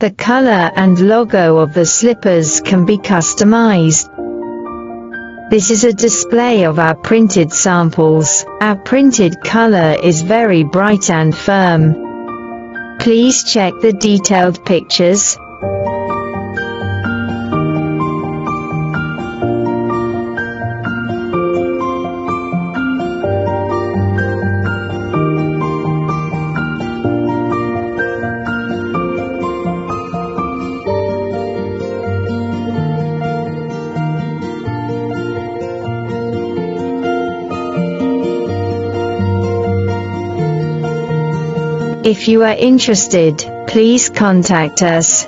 The color and logo of the slippers can be customized. This is a display of our printed samples. Our printed color is very bright and firm. Please check the detailed pictures. If you are interested, please contact us.